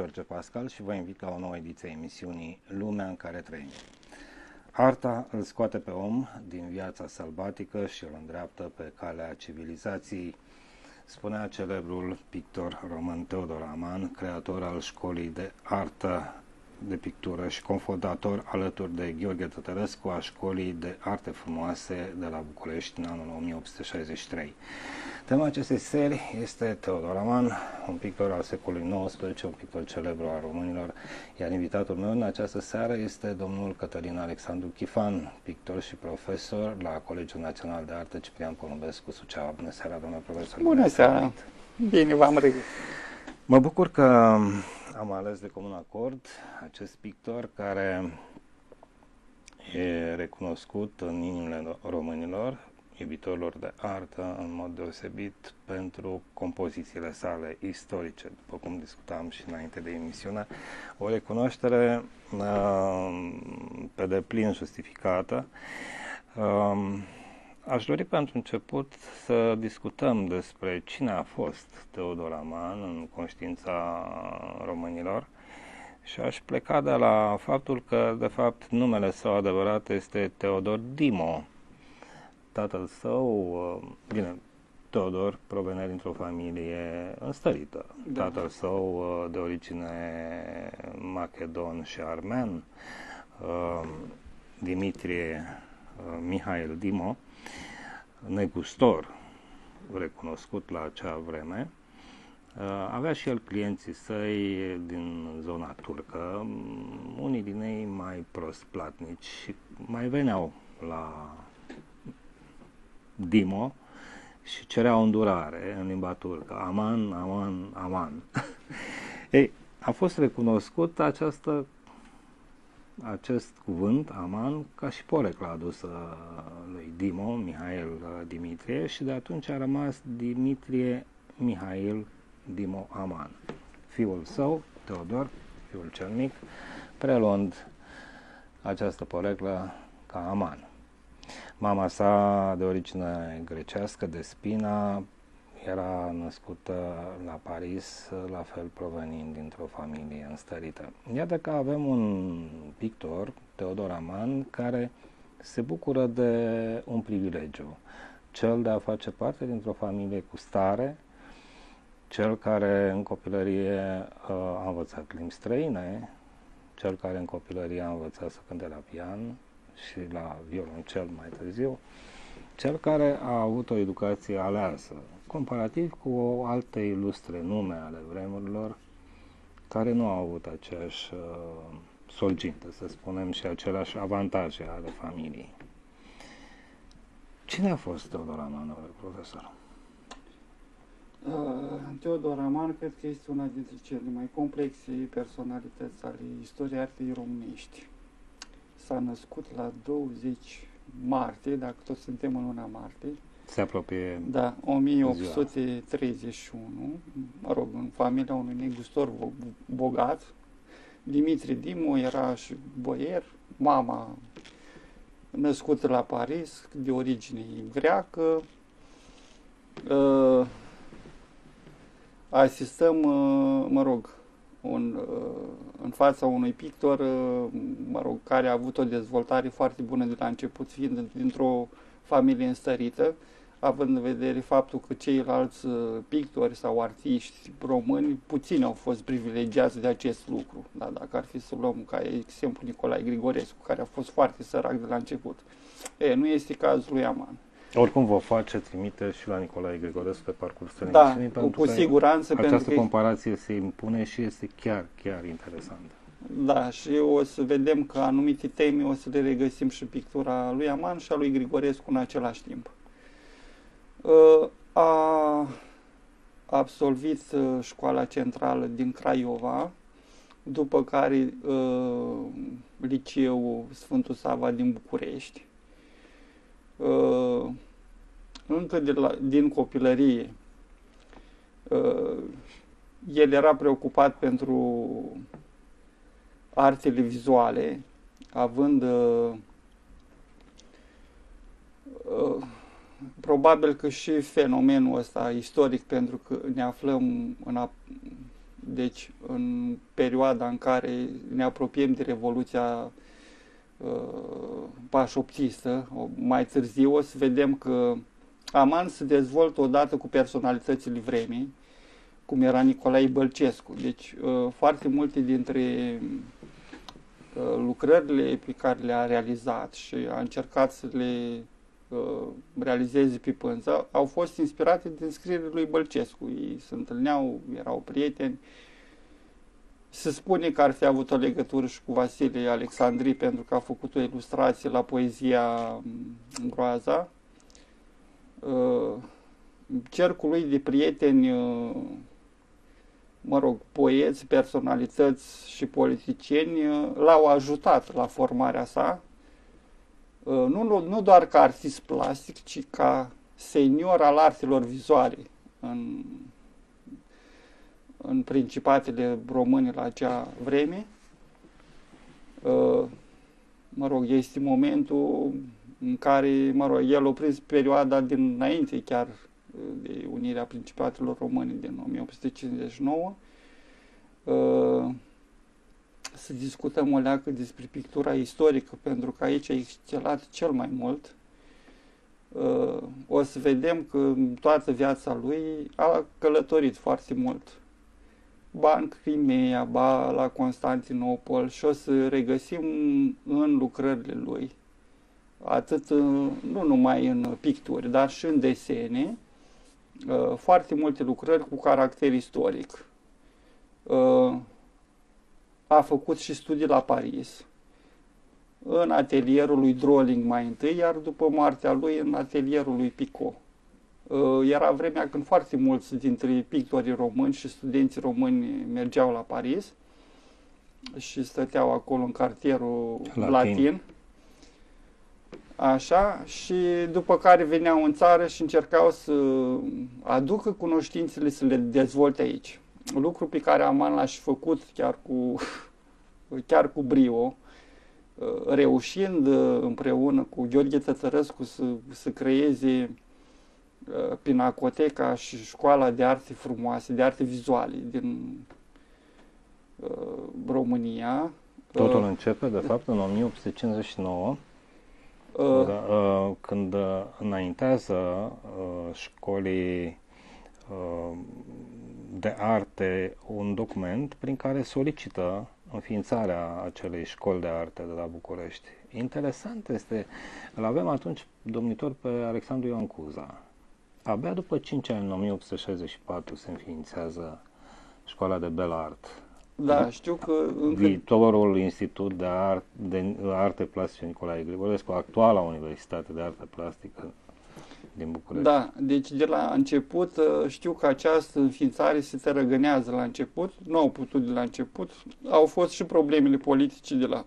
Sunt Doru George Pascal și vă invit la o nouă ediție a emisiunii Lumea în care trăim. Arta îl scoate pe om din viața sălbatică și îl îndreaptă pe calea civilizației, spunea celebrul pictor român Teodor Aman, creator al școlii de artă de pictură și confondator alături de Gheorghe Tătărescu a școlii de arte frumoase de la București în anul 1863. Tema acestei serii este Teodor Aman, un pictor al secolului XIX, un pictor celebru al românilor, iar invitatul meu în această seară este domnul Cătălin Alexandru Chifan, pictor și profesor la Colegiul Național de Artă Ciprian Porumbescu Suceava. Bună seara, domnule profesor! Bună seara! Bine v-am regăsit! Mă bucur că am ales de comun acord acest pictor care e recunoscut în inimile românilor, iubitorilor de artă, în mod deosebit pentru compozițiile sale istorice, după cum discutam și înainte de emisiune, o recunoaștere uh, pe deplin justificată. Uh, Aș dori pentru început să discutăm despre cine a fost Teodor Aman în conștiința românilor și aș pleca de la faptul că, de fapt, numele său adevărat este Teodor Dimo. Tatăl său, uh, bine, Teodor provenea dintr-o familie înstărită. Da. Tatăl său uh, de origine macedon și armen, uh, Dimitrie Mihail Dimo, negustor recunoscut la acea vreme, uh, avea și el clienții săi din zona turcă, unii din ei mai prost platnici și mai veneau la Dimo și cereau îndurare în limba turcă. Aman, aman, aman. Ei, a fost recunoscut această acest cuvânt, Aman, ca și porecla adusă lui Dimo, Mihail Dimitrie, și de atunci a rămas Dimitrie Mihail Dimo Aman. Fiul său, Teodor, fiul cel mic, preluând această poreclă ca Aman. Mama sa, de origine grecească, de Spina, era născută la Paris, la fel provenind dintr-o familie înstărită. Iată că avem un pictor, Teodor Aman, care se bucură de un privilegiu, cel de a face parte dintr-o familie cu stare, cel care în copilărie uh, a învățat limbi străine, cel care în copilărie a învățat să cânte la pian și la violoncel mai târziu, cel care a avut o educație aleasă, comparativ cu o alte ilustre nume ale vremurilor care nu au avut aceeași uh, solgintă, să spunem, și aceleași avantaje ale familiei. Cine a fost Teodor Aman, profesor? Uh, Teodor Aman cred că este una dintre cele mai complexe personalități ale istoriei artei românești. S-a născut la 20 martie, dacă tot suntem în luna martie, se apropie Da, 1831, mă rog, în familia unui negustor bogat. Dimitri Dimu era și boier, mama născută la Paris, de origine greacă. Uh, asistăm, uh, mă rog, un, uh, în fața unui pictor, mă rog, care a avut o dezvoltare foarte bună de la început, fiind dintr-o familie înstărită având în vedere faptul că ceilalți uh, pictori sau artiști români puțini au fost privilegiați de acest lucru. Da, dacă ar fi să luăm ca exemplu Nicolae Grigorescu, care a fost foarte sărac de la început. E, nu este cazul lui Aman. Oricum vă face trimite și la Nicolae Grigorescu pe parcursul da, emisiunii, cu siguranță. Această pentru comparație se impune și este chiar, chiar interesantă. Da, și o să vedem că anumite teme o să le regăsim și pictura lui Aman și a lui Grigorescu în același timp. Uh, a absolvit uh, școala centrală din Craiova, după care uh, liceul Sfântul Sava din București. Încă de la, din copilărie, el era preocupat pentru artele vizuale, având uh, uh, probabil că și fenomenul ăsta istoric, pentru că ne aflăm în, a, Deci, în perioada în care ne apropiem de Revoluția uh, pașoptistă, mai târziu o să vedem că Aman se dezvoltă odată cu personalitățile vremii, cum era Nicolae Bălcescu. Deci, uh, foarte multe dintre uh, lucrările pe care le-a realizat și a încercat să le uh, realizeze pe pânză au fost inspirate din scrierile lui Bălcescu. Ei se întâlneau, erau prieteni. Se spune că ar fi avut o legătură și cu Vasile Alexandri pentru că a făcut o ilustrație la poezia Groaza. Cercul lui de prieteni mă rog, poeți, personalități și politicieni uh, l-au ajutat la formarea sa, uh, nu, nu doar ca artist plastic, ci ca senior al artelor vizuale în, în principatele române la acea vreme. Uh, mă rog, este momentul în care, mă rog, el a prins perioada dinainte chiar de Unirea Principatelor Române din 1859, uh, să discutăm o leacă despre pictura istorică, pentru că aici a excelat cel mai mult. Uh, o să vedem că în toată viața lui a călătorit foarte mult. Ba în Crimea, ba la Constantinopol și o să regăsim în lucrările lui atât nu numai în picturi, dar și în desene, Uh, foarte multe lucrări cu caracter istoric. Uh, a făcut și studii la Paris, în atelierul lui Drolling mai întâi, iar după moartea lui în atelierul lui Picot. Uh, era vremea când foarte mulți dintre pictorii români și studenții români mergeau la Paris și stăteau acolo în cartierul latin, latin Așa, și după care veneau în țară și încercau să aducă cunoștințele să le dezvolte aici. Lucru pe care Aman l-a și făcut chiar cu, chiar cu brio, reușind împreună cu Gheorghe Tătărăscu să, să creeze uh, Pinacoteca și școala de arte frumoase, de arte vizuale din uh, România. Totul uh, începe, de fapt, în 1859 Uh, da, uh, când înaintează uh, școlii uh, de arte un document prin care solicită înființarea acelei școli de arte de la București. Interesant este, îl avem atunci domnitor pe Alexandru Ioan Cuza. Abia după 5 ani, în 1864, se înființează școala de Bel Art da, știu că... Încă... Viitorul Institut de, Art, de Arte Plastice Nicolae Grigorescu, actuala Universitate de Arte Plastică din București. Da, deci de la început uh, știu că această înființare se tărăgânează la început, nu au putut de la început, au fost și problemele politice de la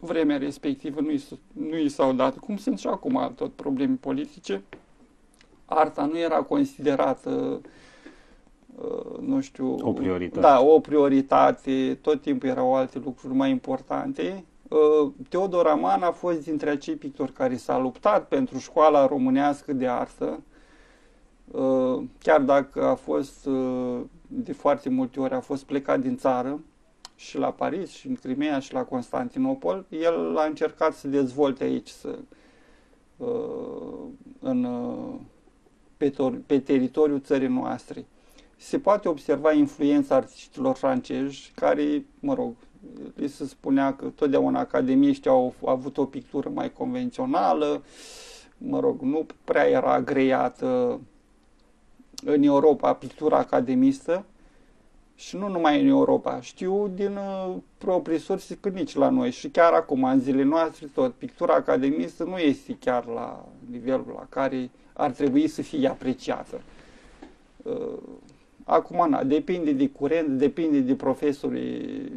vremea respectivă, nu i, nu i s-au dat, cum sunt și acum tot probleme politice. Arta nu era considerată uh, Uh, nu știu... O prioritate. Da, o prioritate, tot timpul erau alte lucruri mai importante. Uh, Teodor Aman a fost dintre acei pictori care s-a luptat pentru școala românească de artă, uh, chiar dacă a fost de foarte multe ori a fost plecat din țară și la Paris și în Crimea și la Constantinopol, el a încercat să dezvolte aici, să, în, pe, pe teritoriul țării noastre. Se poate observa influența artiștilor francezi, care, mă rog, li se spunea că totdeauna academiștii au avut o pictură mai convențională, mă rog, nu prea era agreiată în Europa pictura academistă și nu numai în Europa. Știu din uh, proprii surse că nici la noi și chiar acum, în zilele noastre, tot pictura academistă nu este chiar la nivelul la care ar trebui să fie apreciată. Uh, Acum, na, depinde de curent, depinde de profesorii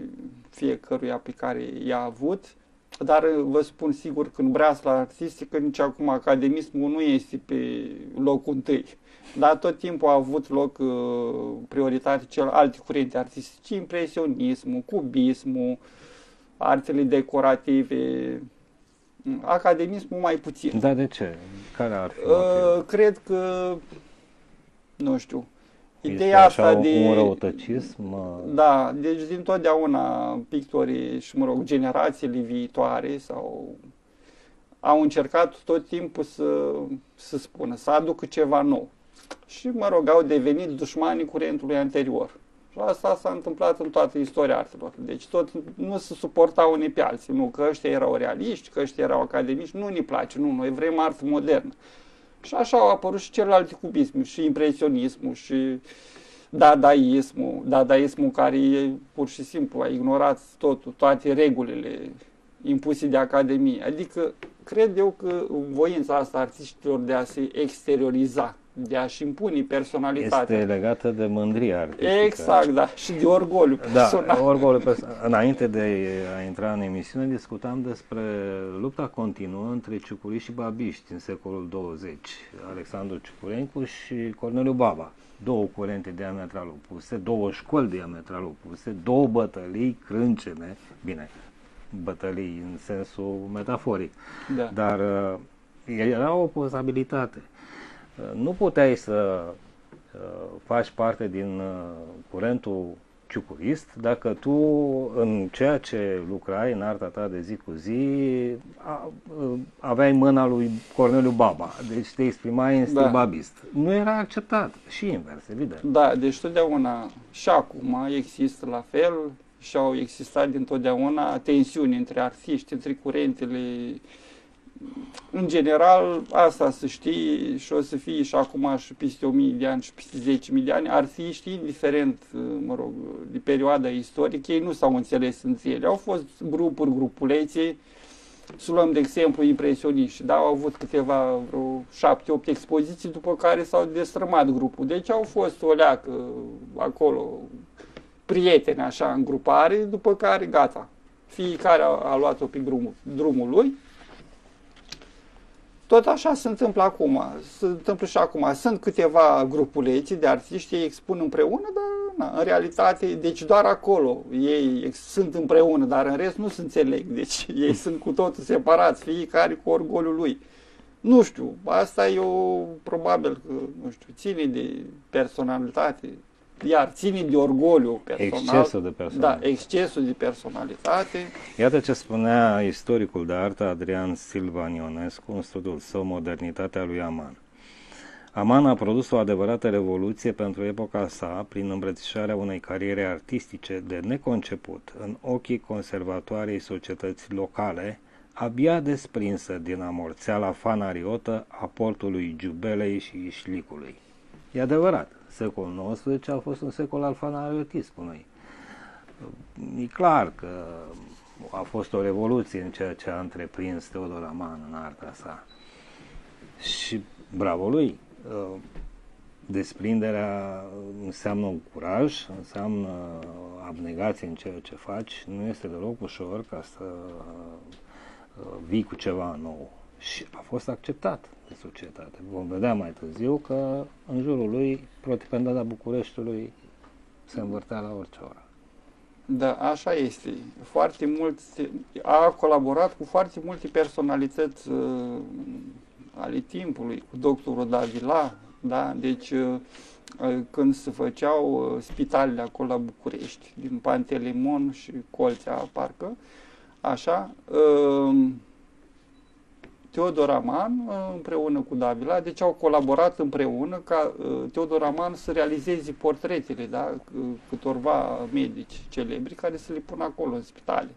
fiecăruia pe care i-a avut, dar vă spun sigur că în breasla artistică nici acum academismul nu este pe locul întâi. Dar tot timpul a avut loc uh, prioritate cel alte curente artistice, impresionismul, cubismul, artele decorative, academismul mai puțin. Da, de ce? Care ar fi? Uh, cred că, nu știu, Ideea este așa asta de... un răutăcism? uh, Da, deci din totdeauna pictorii și, mă rog, generațiile viitoare sau au încercat tot timpul să, să spună, să aducă ceva nou. Și, mă rog, au devenit dușmanii curentului anterior. Și asta s-a întâmplat în toată istoria artelor. Deci tot nu se suportau unii pe alții. Nu, că ăștia erau realiști, că ăștia erau academici. Nu ne place, nu, noi vrem artă modernă. Și așa au apărut și celelalte cubisme, și impresionismul, și dadaismul, dadaismul care e pur și simplu a ignorat totul, toate regulile impuse de Academie. Adică cred eu că voința asta artiștilor de a se exterioriza, de a-și impune personalitatea. Este legată de mândrie artistică. Exact, da, și de orgoliu Da, personal. orgoliu personal. Înainte de a intra în emisiune, discutam despre lupta continuă între ciucuriști și babiști în secolul 20. Alexandru Ciucurencu și Corneliu Baba. Două curente diametral opuse, două școli diametral opuse, două bătălii crâncene, bine, bătălii în sensul metaforic, Da. dar uh, era o posibilitate. Uh, Nu puteai să uh, faci parte din uh, curentul ciucurist dacă tu în ceea ce lucrai în arta ta de zi cu zi a, uh, aveai mâna lui Corneliu Baba, deci te exprimai în stil Da. babist. Nu era acceptat și invers, evident. Da, deci totdeauna și acum există la fel și au existat dintotdeauna tensiuni între artiști, între curentele. În general, asta să știi și o să fie și acum și peste 1000 de ani și peste 10.000 de ani, artiști, indiferent, mă rog, de perioada istorică, ei nu s-au înțeles între ele. Au fost grupuri, grupulețe, să luăm de exemplu impresioniști, da, au avut câteva, vreo șapte-opt expoziții, după care s-au destrămat grupul. Deci au fost o leacă acolo, prieteni așa în grupare, după care gata. Fiecare a, a luat-o pe drumul, drumul lui. Tot așa se întâmplă acum, se întâmplă și acum. Sunt câteva grupulețe de artiști, ei expun împreună, dar na, în realitate, deci doar acolo ei ex- sunt împreună, dar în rest nu se înțeleg. Deci ei sunt cu totul separați, fiecare cu orgoliul lui. Nu știu, asta e o, probabil că, nu știu, ține de personalitate, iar ține de orgoliu personal. Excesul de personalitate. Da, excesul de personalitate. Iată ce spunea istoricul de artă Adrian Silva Ionescu în studiul său Modernitatea lui Aman. Aman a produs o adevărată revoluție pentru epoca sa prin îmbrățișarea unei cariere artistice de neconceput în ochii conservatoarei societăți locale, abia desprinsă din amorțeala fanariotă a portului Giubelei și Ișlicului. E adevărat, secolul XIX a fost un secol al fanariotismului. E clar că a fost o revoluție în ceea ce a întreprins Teodor Aman în arta sa. Și bravo lui! Uh, Desprinderea înseamnă un curaj, înseamnă abnegație în ceea ce faci. Nu este deloc ușor ca să uh, vii cu ceva nou. Și a fost acceptat de societate. Vom vedea mai târziu că în jurul lui Protipendada Bucureștiului se învârtea la orice oră. Da, așa este. Foarte mult a colaborat cu foarte multe personalități uh, ale timpului, cu doctorul Davila, da? Deci uh, când se făceau uh, spitalele acolo la București, din Pantelimon și Colțea, parcă, așa, uh, Teodor Aman uh, împreună cu Davila, deci au colaborat împreună ca uh, Teodor Aman să realizeze portretele, da, c- câtorva medici celebri care să le pună acolo în spitale.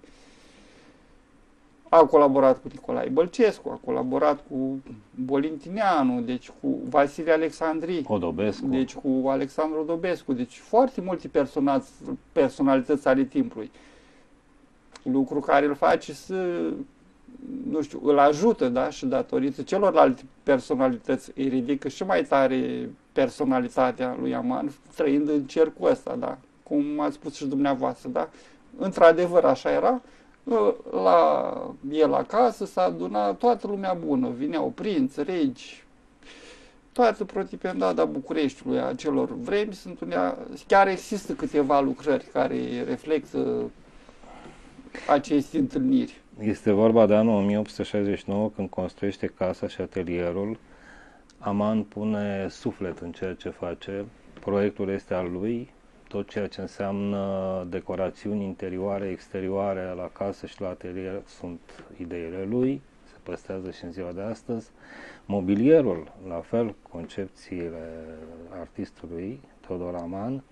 A colaborat cu Nicolae Bălcescu, a colaborat cu Bolintineanu, deci cu Vasile Alexandri, Odobescu. deci cu Alexandru Dobescu, deci foarte multe personați, personalități ale timpului. Lucru care îl face să, nu știu, îl ajută, da, și datorită celorlalte personalități îi ridică și mai tare personalitatea lui Aman, trăind în cercul ăsta, da, cum ați spus și dumneavoastră, da. Într-adevăr, așa era, la el acasă s-a adunat toată lumea bună, vineau prinți, regi, toată protipendada Bucureștiului a celor vremi sunt unea, chiar există câteva lucrări care reflectă aceste întâlniri. Este vorba de anul 1869 când construiește casa și atelierul. Aman pune suflet în ceea ce face proiectul este al lui, tot ceea ce înseamnă decorațiuni interioare, exterioare la casă și la atelier sunt ideile lui, se păstrează și în ziua de astăzi. Mobilierul, la fel, concepțiile artistului Teodor Aman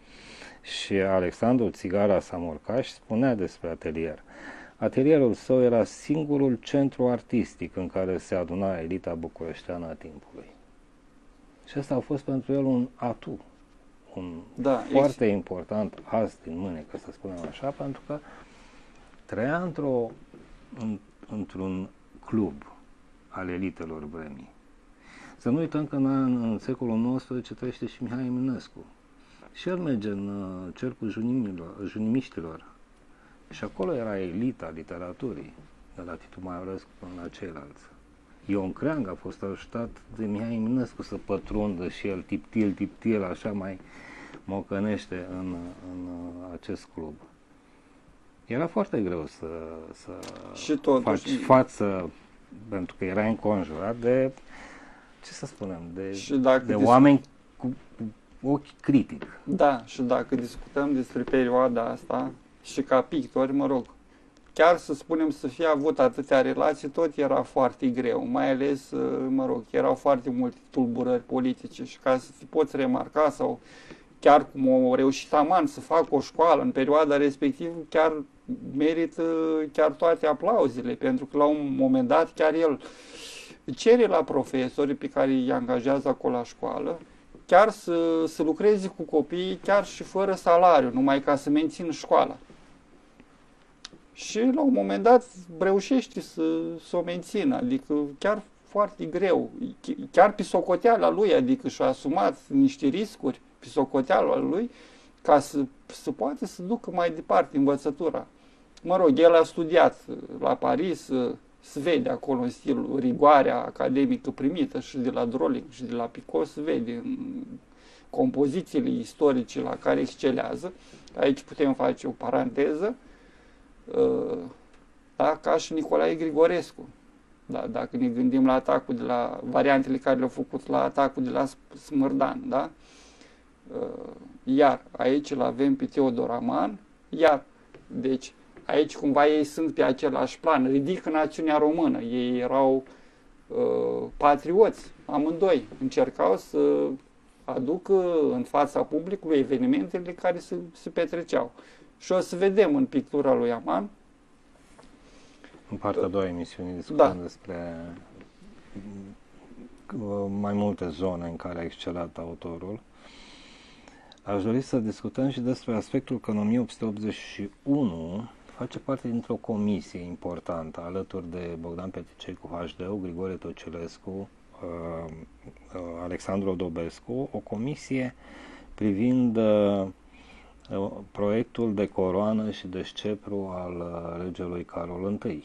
și Alexandru Țigara Samorcaș spunea despre atelier. Atelierul său era singurul centru artistic în care se aduna elita bucureșteană a timpului. Și asta a fost pentru el un atu, un da, foarte ex- important azi din mâine, ca să spunem așa, pentru că trăia într-o, în, într-un club al elitelor vremii. Să nu uităm că în, în secolul XIX trăiește și Mihai Eminescu. Și el merge în uh, cercul junimiștilor. Și acolo era elita literaturii, de la Titu Maiorescu până la ceilalți. Ion Creang a fost ajutat de Mihai Eminescu să pătrundă și el tiptil, tiptil, așa mai mocănește în, în acest club. Era foarte greu să, să și totuși, faci față, pentru că era înconjurat de, ce să spunem, de, și dacă de oameni cu, cu ochi critic. Da, și dacă discutăm despre perioada asta și ca pictori, mă rog, chiar să spunem să fie avut atâtea relații, tot era foarte greu, mai ales, mă rog, erau foarte multe tulburări politice și ca să poți remarca sau chiar cum au reușit Aman să facă o școală în perioada respectivă, chiar merită chiar toate aplauzele, pentru că la un moment dat chiar el cere la profesori pe care îi angajează acolo la școală, chiar să, să lucreze cu copiii chiar și fără salariu, numai ca să mențină școala. Și la un moment dat reușește să, să o mențină, adică chiar foarte greu, chiar pe socoteala lui, adică și-a asumat niște riscuri pe socoteala lui ca să, să poată să ducă mai departe învățătura. Mă rog, el a studiat la Paris, se vede acolo în stil rigoarea academică primită și de la Droling și de la Picot, se vede în compozițiile istorice la care excelează. Aici putem face o paranteză, uh, da, ca și Nicolae Grigorescu. Da, dacă ne gândim la atacul de la variantele care le-au făcut la atacul de la Smărdan, da? Uh, iar aici îl avem pe Teodor Aman, iar, deci, aici cumva ei sunt pe același plan, ridică națiunea română, ei erau uh, patrioți, amândoi, încercau să aducă în fața publicului evenimentele care se, se petreceau. Și o să vedem în pictura lui Aman. În partea a doua emisiune discutăm da. despre uh, mai multe zone în care a excelat autorul. Aș dori să discutăm și despre aspectul că în 1881 face parte dintr-o comisie importantă alături de Bogdan Peticei cu HD, Grigore Tocilescu, uh, uh, Alexandru Dobescu, o comisie privind uh, proiectul de coroană și de scepru al regelui Carol I.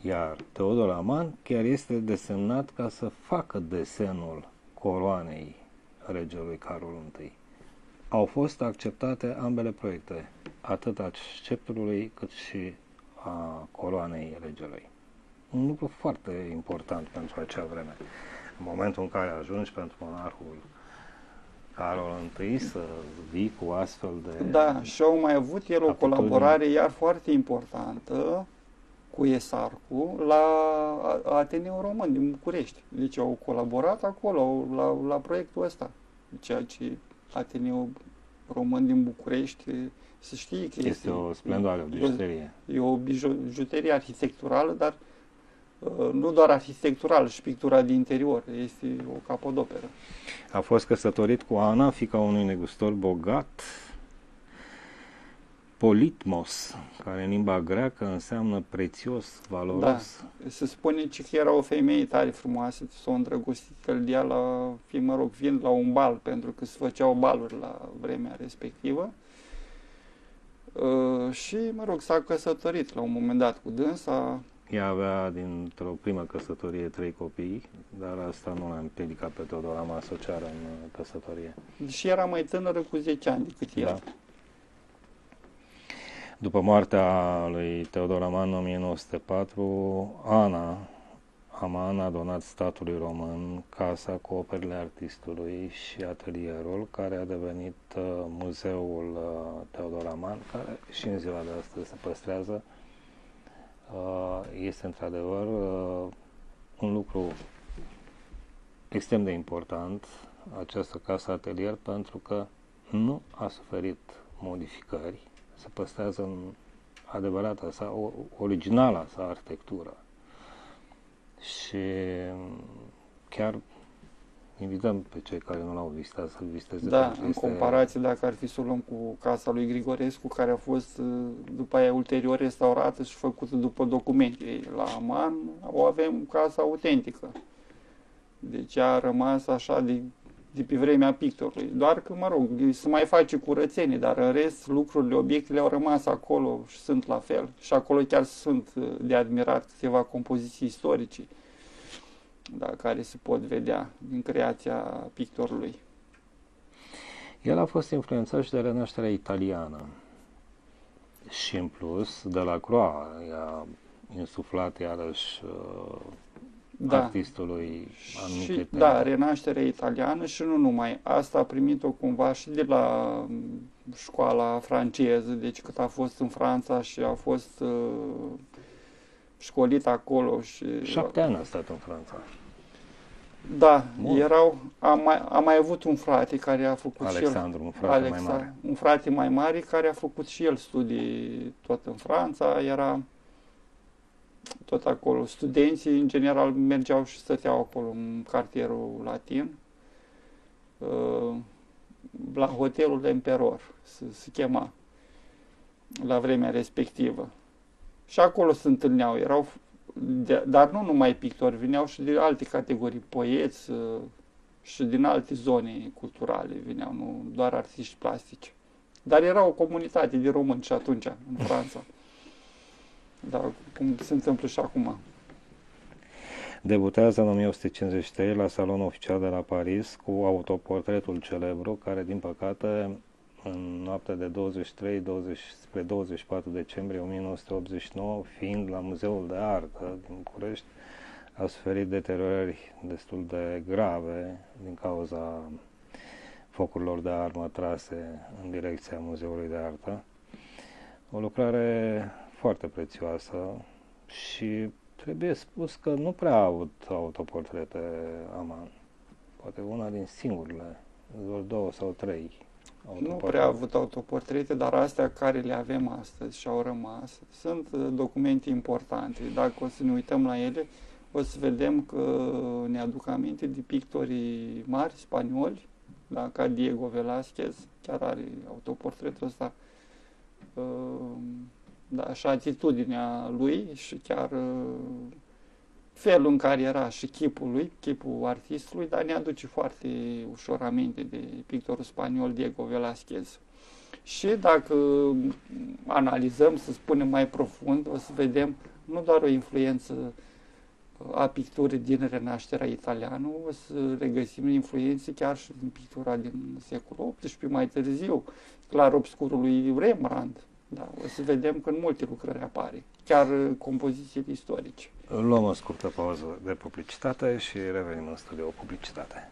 Iar Teodor Aman chiar este desemnat ca să facă desenul coroanei regelui Carol I au fost acceptate ambele proiecte, atât a sceptrului cât și a coloanei regelui. Un lucru foarte important pentru acea vreme. În momentul în care ajungi pentru monarhul Carol I să vii cu astfel de... Da, și au mai avut el o colaborare iar foarte importantă cu Esarcu la Ateneul Român din București. Deci au colaborat acolo la, la proiectul ăsta, ceea ce Ateneu Român din București, să știi că este, este o splendoare, o bijuterie. E o bijuterie arhitecturală, dar uh, nu doar arhitecturală, și pictura din interior. Este o capodoperă. A fost căsătorit cu Ana, fica unui negustor bogat, politmos, care în limba greacă înseamnă prețios, valoros. Da, se spune că era o femeie tare frumoasă, s-o îndrăgostit el de ea la, fi, mă rog, fiind la un bal, pentru că se făceau baluri la vremea respectivă. Uh, și, mă rog, s-a căsătorit la un moment dat cu dânsa. Ea avea dintr-o primă căsătorie trei copii, dar asta nu l-a împiedicat pe Teodora Ama să o ceară în căsătorie. Și era mai tânără cu 10 ani decât el. Da. După moartea lui Teodor Aman în 1904, Ana Aman a donat statului român casa cu operele artistului și atelierul, care a devenit uh, muzeul uh, Teodor Aman, care și în ziua de astăzi se păstrează. Uh, este într-adevăr uh, un lucru extrem de important, această casă atelier, pentru că nu a suferit modificări, se păstrează în adevărata sa, originala sa arhitectură. Și chiar invităm pe cei care nu l-au vizitat să-l viziteze. Da, în este... comparație dacă ar fi să o luăm cu casa lui Grigorescu, care a fost uh, după aia ulterior restaurată și făcută după documente. La Aman o avem casa autentică. Deci a rămas așa de de pe vremea pictorului. Doar că, mă rog, se mai face curățenie, dar în rest lucrurile, obiectele au rămas acolo și sunt la fel. Și acolo chiar sunt uh, de admirat câteva compoziții istorice da, care se pot vedea din creația pictorului. El a fost influențat și de renașterea italiană. Și în plus, de la Croa i-a insuflat iarăși uh, da. artistului anumite și, teme. Da, renașterea italiană și nu numai. Asta a primit-o cumva și de la școala franceză, deci cât a fost în Franța și a fost uh, școlit acolo. și Șapte ani a stat în Franța. Da, Bun. erau, am mai, am mai avut un frate care a făcut Alexandru, și el, un frate Alexa, mai mare. Un frate mai mare care a făcut și el studii tot în Franța, era tot acolo. Studenții, în general, mergeau și stăteau acolo, în cartierul latin, uh, la hotelul Emperor, se, se chema, la vremea respectivă. Și acolo se întâlneau, erau, de, dar nu numai pictori, vineau și de alte categorii, poeți uh, și din alte zone culturale vineau, nu doar artiști plastici. Dar era o comunitate de români și atunci, în Franța. Da, cum se întâmplă și acum. Debutează în 1953 la salonul oficial de la Paris cu autoportretul celebru, care, din păcate, în noaptea de 23 20, spre 24 decembrie 1989, fiind la Muzeul de Artă din București, a suferit deteriorări destul de grave din cauza focurilor de armă trase în direcția Muzeului de Artă. O lucrare foarte prețioasă și trebuie spus că nu prea a avut autoportrete Aman. Poate una din singurile, doar două sau trei. Nu prea a avut autoportrete, dar astea care le avem astăzi și au rămas sunt uh, documente importante. Dacă o să ne uităm la ele, o să vedem că ne aduc aminte de pictorii mari spanioli, da, ca Diego Velázquez, chiar are autoportretul ăsta uh, da, și atitudinea lui și chiar uh, felul în care era și chipul lui, chipul artistului, dar ne aduce foarte ușor aminte de pictorul spaniol Diego Velázquez. Și dacă analizăm, să spunem mai profund, o să vedem nu doar o influență a picturii din renașterea italiană, o să regăsim influențe chiar și din pictura din secolul XVIII, mai târziu, clar obscurul lui Rembrandt, da, o să vedem că în multe lucrări apare, chiar uh, compoziții istorice. Luăm o scurtă pauză de publicitate și revenim în studio publicitate.